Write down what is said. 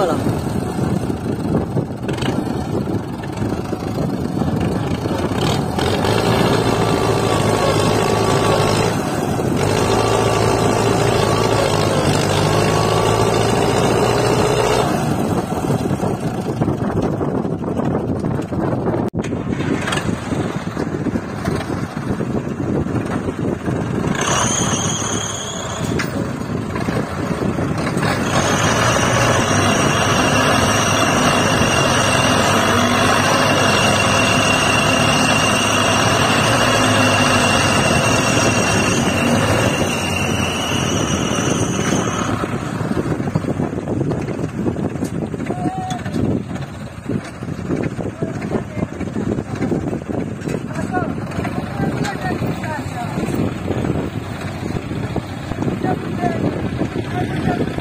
饿了。ありがとう。